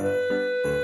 Música